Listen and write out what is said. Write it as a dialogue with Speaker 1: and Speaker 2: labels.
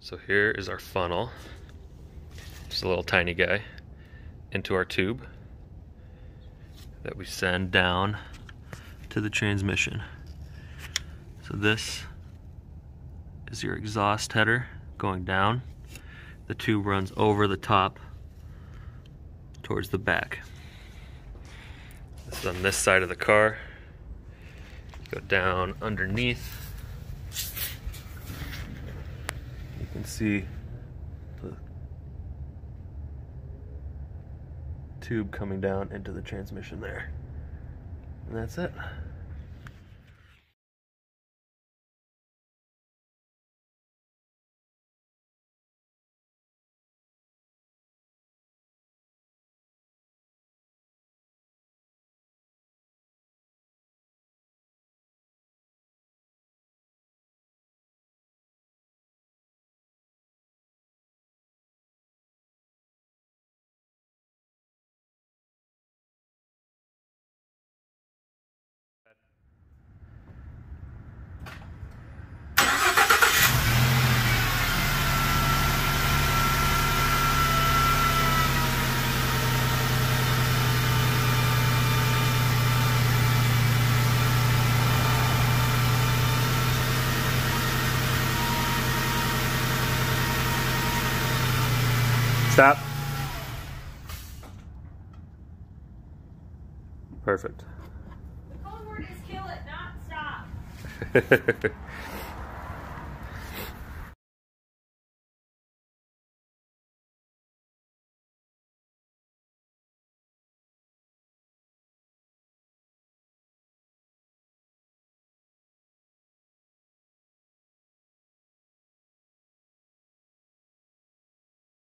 Speaker 1: So here is our funnel. Just a little tiny guy into our tube that we send down to the transmission. So this is your exhaust header going down. The tube runs over the top towards the back. This is on this side of the car. Go down underneath. See the tube coming down into the transmission there. And that's it.
Speaker 2: Stop.
Speaker 1: Perfect.
Speaker 3: The code word is kill it, not stop.